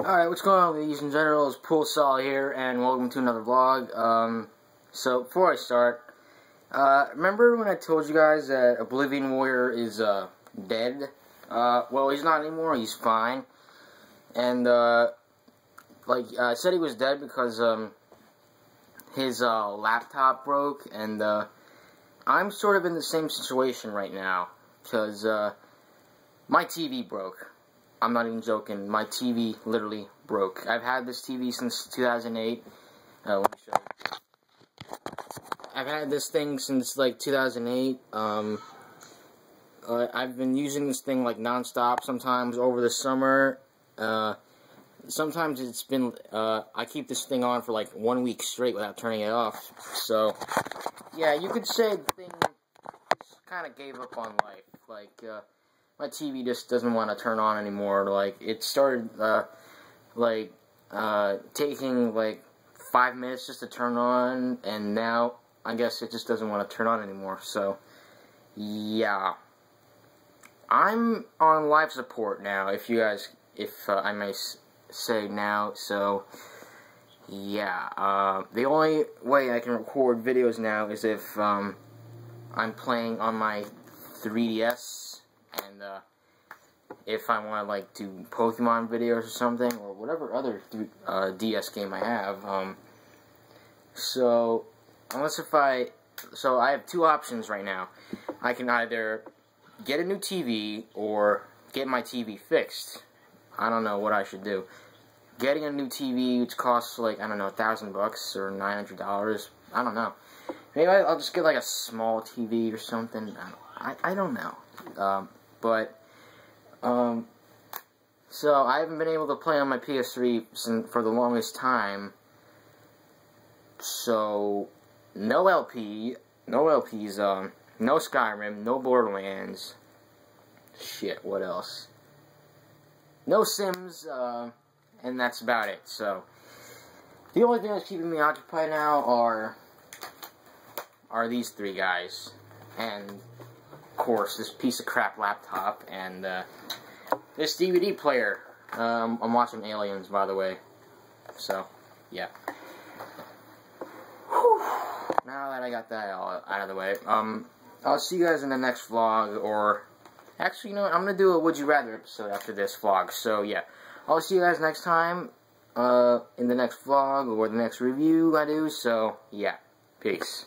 Alright, what's going on ladies and general? It's Pool Saw here, and welcome to another vlog. Um, so, before I start, uh, remember when I told you guys that Oblivion Warrior is, uh, dead? Uh, well, he's not anymore, he's fine. And, uh, like, I said he was dead because, um, his, uh, laptop broke, and, uh, I'm sort of in the same situation right now, because, uh, my TV broke. I'm not even joking. My TV literally broke. I've had this TV since 2008. Uh, let me show you. I've had this thing since like 2008. Um, uh, I've been using this thing like nonstop. Sometimes over the summer. Uh, sometimes it's been. Uh, I keep this thing on for like one week straight without turning it off. So, yeah, you could say the thing kind of gave up on life. Like. My TV just doesn't want to turn on anymore. Like, it started, uh, like, uh, taking, like, five minutes just to turn on, and now, I guess it just doesn't want to turn on anymore, so, yeah. I'm on life support now, if you guys, if uh, I may say now, so, yeah, uh, the only way I can record videos now is if, um, I'm playing on my 3DS, and uh, if I want to like do Pokemon videos or something or whatever other uh, DS game I have. Um, so unless if I so I have two options right now. I can either get a new TV or get my TV fixed. I don't know what I should do. Getting a new TV, which costs like I don't know, a thousand bucks or nine hundred dollars. I don't know. Maybe I'll just get like a small TV or something. I, I, I don't know. Um, but, um, so I haven't been able to play on my PS3 since, for the longest time. So, no LP, no LPs, um, no Skyrim, no Borderlands. Shit, what else? No Sims, uh, and that's about it. So, the only thing that's keeping me occupied now are are these three guys, and course, this piece of crap laptop and uh, this DVD player. Um, I'm watching Aliens, by the way. So, yeah. Whew. Now that I got that all out of the way, um, I'll see you guys in the next vlog, or actually, you know what, I'm gonna do a Would You Rather episode after this vlog. So, yeah, I'll see you guys next time, uh, in the next vlog or the next review I do. So, yeah, peace.